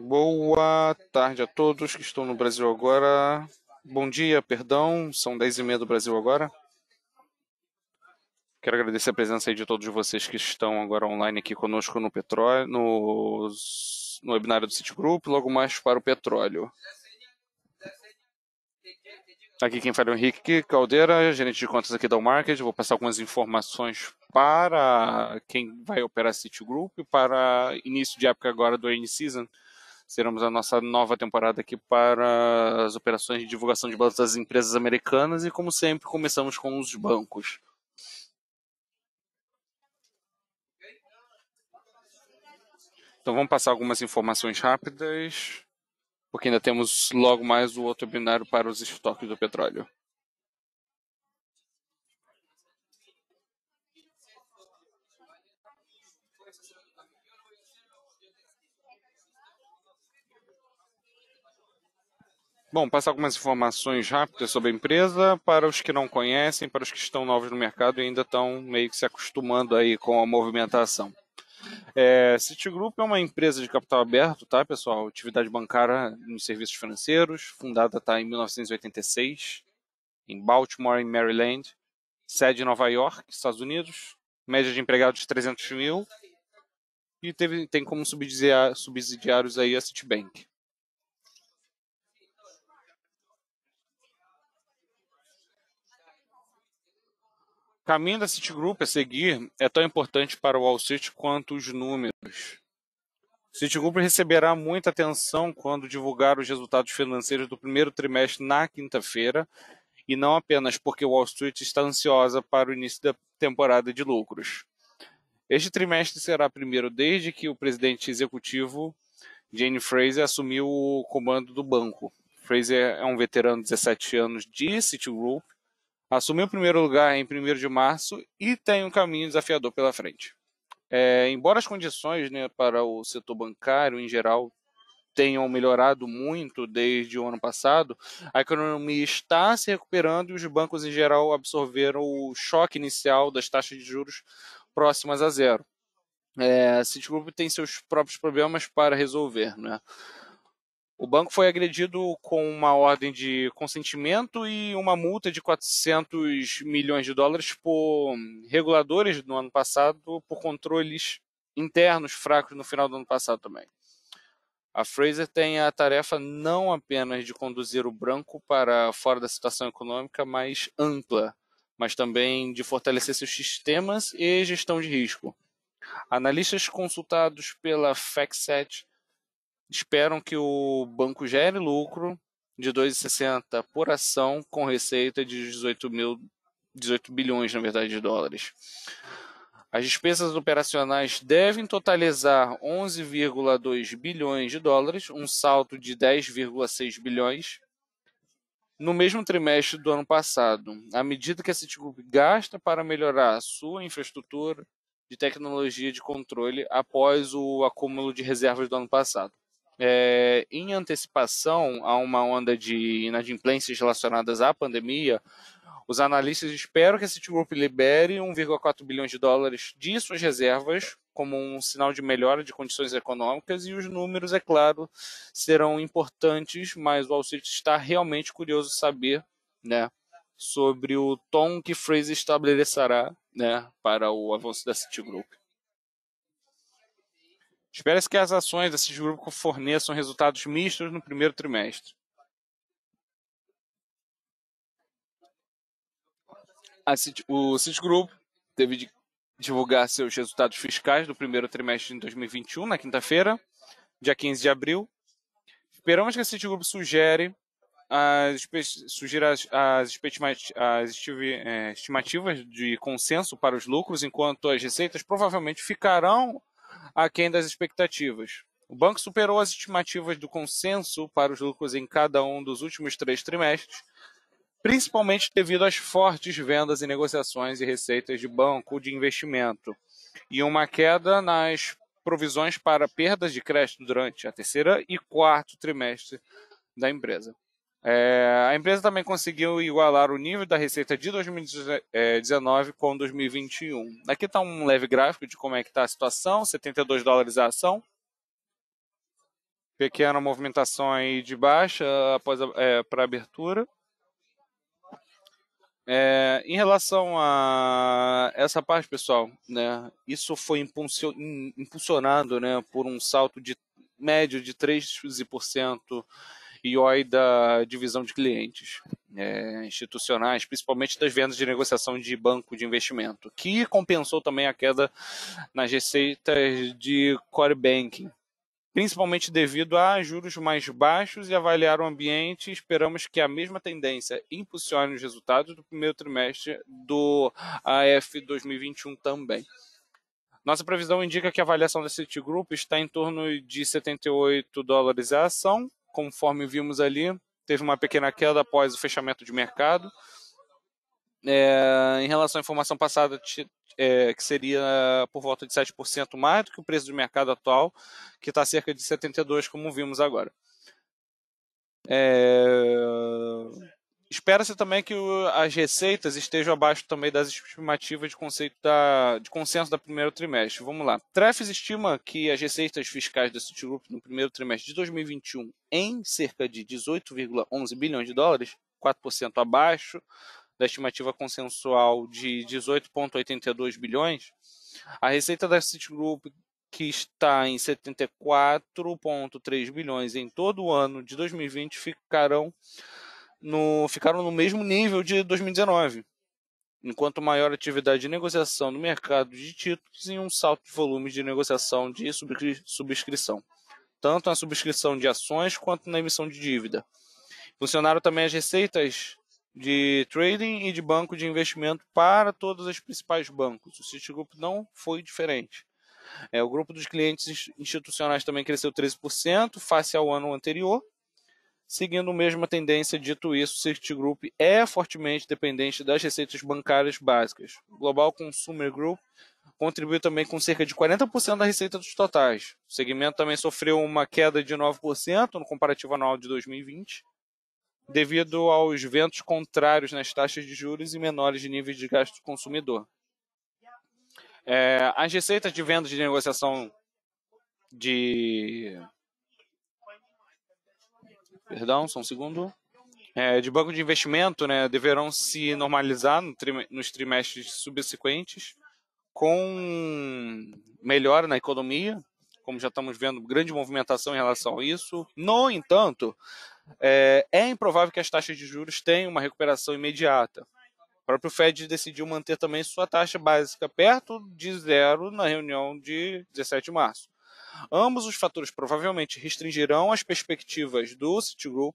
Boa tarde a todos que estão no Brasil agora. Bom dia, perdão, são 10 e meia do Brasil agora. Quero agradecer a presença de todos vocês que estão agora online aqui conosco no petróleo, no, no webinário do Citigroup, logo mais para o petróleo. Aqui quem fala é o Henrique Caldeira, gerente de contas aqui da Market. Vou passar algumas informações para quem vai operar Citigroup para início de época agora do Rainy Season. Seremos a nossa nova temporada aqui para as operações de divulgação de balanços das empresas americanas e, como sempre, começamos com os bancos. Então vamos passar algumas informações rápidas porque ainda temos logo mais o outro binário para os estoques do petróleo. Bom, passar algumas informações rápidas sobre a empresa para os que não conhecem, para os que estão novos no mercado e ainda estão meio que se acostumando aí com a movimentação. É, Citigroup é uma empresa de capital aberto, tá, pessoal? Atividade bancária nos serviços financeiros, fundada tá, em 1986, em Baltimore, em Maryland, sede em Nova York, Estados Unidos, média de empregados 300 mil, e teve, tem como subsidiários aí a Citibank. O caminho da Citigroup a seguir é tão importante para o Wall Street quanto os números. Citigroup receberá muita atenção quando divulgar os resultados financeiros do primeiro trimestre na quinta-feira, e não apenas porque Wall Street está ansiosa para o início da temporada de lucros. Este trimestre será primeiro desde que o presidente executivo Jane Fraser assumiu o comando do banco. Fraser é um veterano de 17 anos de Citigroup assumiu o primeiro lugar em 1 de março e tem um caminho desafiador pela frente. É, embora as condições né, para o setor bancário em geral tenham melhorado muito desde o ano passado, a economia está se recuperando e os bancos em geral absorveram o choque inicial das taxas de juros próximas a zero. É, Citigroup tem seus próprios problemas para resolver. Né? O banco foi agredido com uma ordem de consentimento e uma multa de 400 milhões de dólares por reguladores no ano passado por controles internos fracos no final do ano passado também. A Fraser tem a tarefa não apenas de conduzir o branco para fora da situação econômica mais ampla, mas também de fortalecer seus sistemas e gestão de risco. Analistas consultados pela FactSet esperam que o banco gere lucro de 2,60 por ação com receita de 18, mil, 18 bilhões, na verdade, de dólares. As despesas operacionais devem totalizar 11,2 bilhões de dólares, um salto de 10,6 bilhões no mesmo trimestre do ano passado, à medida que a Citigroup gasta para melhorar a sua infraestrutura de tecnologia de controle após o acúmulo de reservas do ano passado é, em antecipação a uma onda de inadimplências relacionadas à pandemia, os analistas esperam que a Citigroup libere 1,4 bilhões de dólares de suas reservas como um sinal de melhora de condições econômicas e os números, é claro, serão importantes, mas o Street está realmente curioso saber né, sobre o tom que Fraser estabelecerá né, para o avanço da Citigroup. Espera-se que as ações da Citigroup forneçam resultados mistos no primeiro trimestre. O Citigroup teve de divulgar seus resultados fiscais do primeiro trimestre de 2021 na quinta-feira, dia 15 de abril. Esperamos que a Citigroup sugere as, sugira as, as, é, estimativas de consenso para os lucros, enquanto as receitas provavelmente ficarão aquém das expectativas. O banco superou as estimativas do consenso para os lucros em cada um dos últimos três trimestres, principalmente devido às fortes vendas e negociações e receitas de banco de investimento, e uma queda nas provisões para perdas de crédito durante a terceira e quarto trimestre da empresa. É, a empresa também conseguiu igualar o nível da receita de 2019 com 2021. Aqui está um leve gráfico de como é que está a situação, 72 dólares a ação. Pequena movimentação aí de baixa após é, para abertura. É, em relação a essa parte, pessoal, né, isso foi impulsionado né, por um salto de médio de 13% IOI da divisão de clientes é, institucionais, principalmente das vendas de negociação de banco de investimento, que compensou também a queda nas receitas de core banking, principalmente devido a juros mais baixos e avaliar o ambiente, esperamos que a mesma tendência impulsione os resultados do primeiro trimestre do AF 2021 também. Nossa previsão indica que a avaliação da Citigroup está em torno de 78 dólares a ação, conforme vimos ali, teve uma pequena queda após o fechamento de mercado. É, em relação à informação passada, é, que seria por volta de 7% mais do que o preço de mercado atual, que está cerca de 72, como vimos agora. É... Espera-se também que as receitas estejam abaixo também das estimativas de, conceito da, de consenso da primeiro trimestre. Vamos lá. Treffes estima que as receitas fiscais da Citigroup no primeiro trimestre de 2021 em cerca de 18,11 bilhões de dólares, 4% abaixo da estimativa consensual de 18,82 bilhões, a receita da Citigroup, que está em 74,3 bilhões em todo o ano de 2020, ficarão no, ficaram no mesmo nível de 2019, enquanto maior atividade de negociação no mercado de títulos e um salto de volumes de negociação de subscrição, tanto na subscrição de ações quanto na emissão de dívida. Funcionaram também as receitas de trading e de banco de investimento para todos os principais bancos. O Citigroup não foi diferente. É, o grupo dos clientes institucionais também cresceu 13% face ao ano anterior. Seguindo a mesma tendência, dito isso, o Citigroup é fortemente dependente das receitas bancárias básicas. O Global Consumer Group contribuiu também com cerca de 40% da receita dos totais. O segmento também sofreu uma queda de 9% no comparativo anual de 2020 devido aos ventos contrários nas taxas de juros e menores níveis de gasto do consumidor. É, as receitas de vendas de negociação de. Perdão, só um segundo. É, de banco de investimento né, deverão se normalizar no tri, nos trimestres subsequentes, com melhora na economia, como já estamos vendo, grande movimentação em relação a isso. No entanto, é, é improvável que as taxas de juros tenham uma recuperação imediata. O próprio Fed decidiu manter também sua taxa básica perto de zero na reunião de 17 de março. Ambos os fatores provavelmente restringirão as perspectivas do Citigroup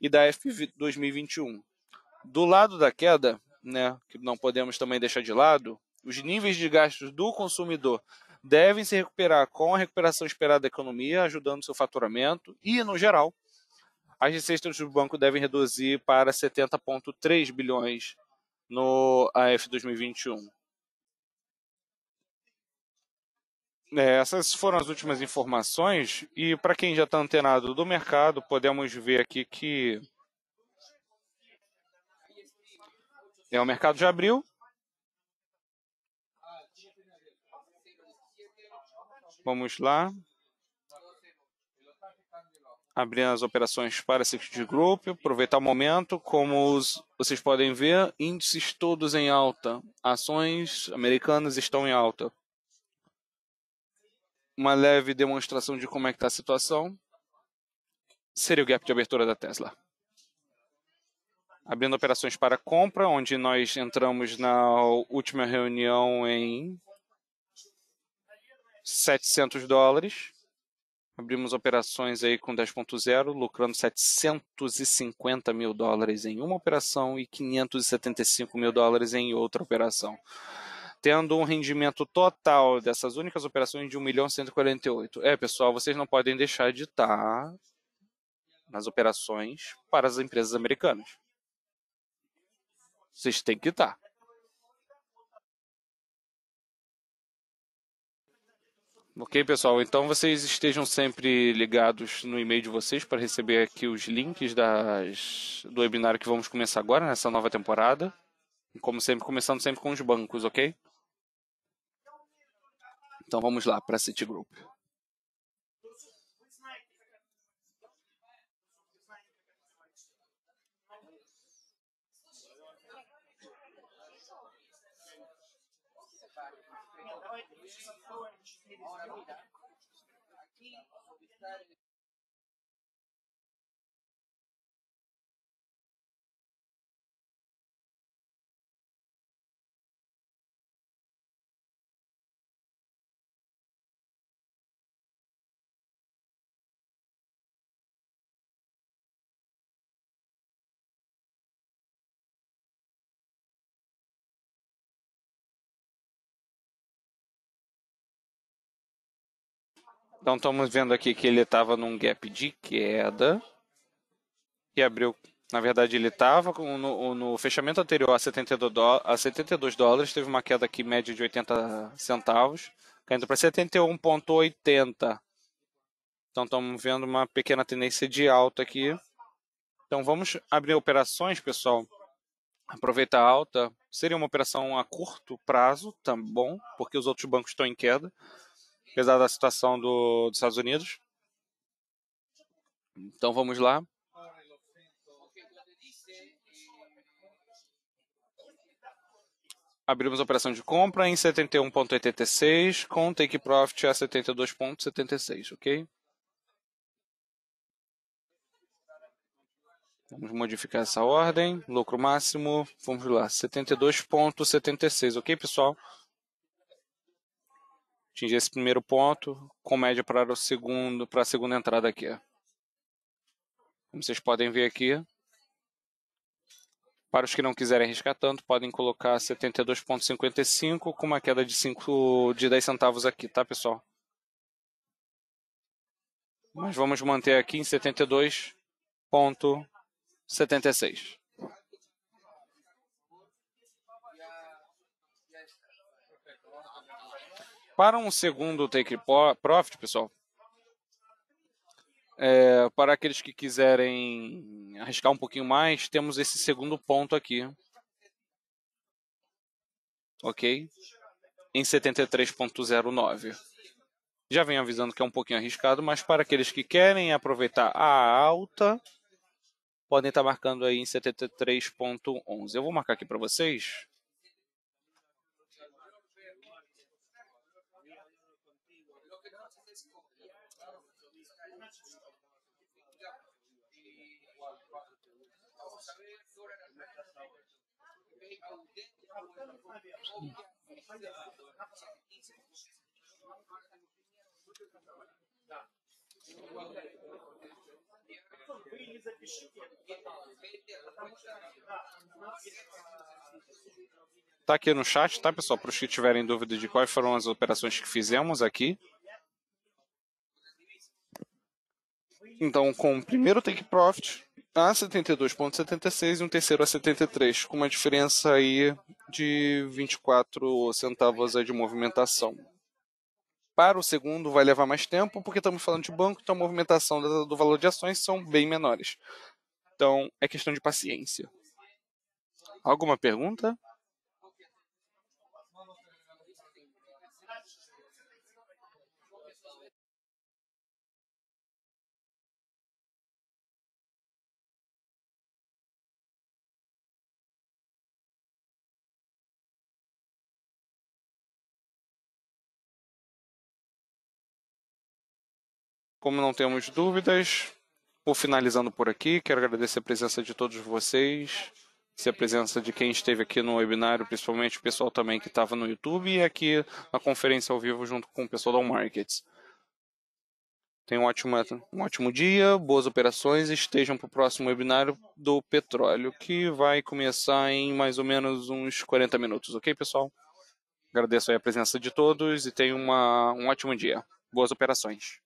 e da F 2021. Do lado da queda, né, que não podemos também deixar de lado, os níveis de gastos do consumidor devem se recuperar com a recuperação esperada da economia, ajudando seu faturamento e, no geral, as receitas do banco devem reduzir para 70,3 bilhões no AF 2021. É, essas foram as últimas informações e para quem já está antenado do mercado, podemos ver aqui que é, o mercado já abriu. Vamos lá abrindo as operações para Security Group, aproveitar o momento, como os, vocês podem ver, índices todos em alta, ações americanas estão em alta. Uma leve demonstração de como é que está a situação seria o gap de abertura da Tesla. Abrindo operações para compra, onde nós entramos na última reunião em 700 dólares Abrimos operações aí com 10.0, lucrando 750 mil dólares em uma operação e 575 mil dólares em outra operação. Tendo um rendimento total dessas únicas operações de 1 milhão 148. É, pessoal, vocês não podem deixar de estar nas operações para as empresas americanas. Vocês têm que estar. Ok, pessoal? Então vocês estejam sempre ligados no e-mail de vocês para receber aqui os links das, do webinário que vamos começar agora, nessa nova temporada. Como sempre, começando sempre com os bancos, ok? Então vamos lá para Citigroup. Então estamos vendo aqui que ele estava num gap de queda e abriu. Na verdade, ele estava no, no, fechamento anterior a 72, a 72 dólares, teve uma queda aqui média de 80 centavos, caindo para 71,80. Então estamos vendo uma pequena tendência de alta aqui. Então vamos abrir operações, pessoal. Aproveitar a alta. Seria uma operação a curto prazo, tá bom, porque os outros bancos estão em queda apesar da situação do, dos Estados Unidos. Então vamos lá. Abrimos a operação de compra em 71,86 com take profit a 72,76, ok? Vamos modificar essa ordem. Lucro máximo, vamos lá, 72,76, ok, pessoal? Atingir esse primeiro ponto, com média para o segundo, para a segunda entrada aqui. Como vocês podem ver aqui, para os que não quiserem arriscar tanto, podem colocar 72,55 com uma queda de 5 de 10 centavos aqui, tá, pessoal? Mas vamos manter aqui em 72,76. Para um segundo take profit, pessoal, é, para aqueles que quiserem arriscar um pouquinho mais, temos esse segundo ponto aqui. Ok? Em 73.09. Já venho avisando que é um pouquinho arriscado, mas para aqueles que querem aproveitar a alta, podem estar marcando aí em 73.11. Eu vou marcar aqui para vocês. Tá aqui no chat, tá, pessoal? Para os que tiverem dúvida de quais foram as operações que fizemos aqui. Então, com o primeiro take profit a 72,76 e um terceiro a 73, com uma diferença aí de 24 centavos de movimentação. Para o segundo vai levar mais tempo, porque estamos falando de banco, então a movimentação do valor de ações são bem menores. Então, é questão de paciência. Alguma pergunta? Como não temos dúvidas, vou finalizando por aqui. Quero agradecer a presença de todos vocês, a presença de quem esteve aqui no webinário, principalmente o pessoal também que estava no YouTube e aqui na conferência ao vivo junto com o pessoal da Markets. Tenham um ótimo, um ótimo dia, boas operações e estejam para o próximo webinário do petróleo, que vai começar em mais ou menos uns 40 minutos, ok, pessoal? Agradeço a presença de todos e tenham uma, um ótimo dia. Boas operações.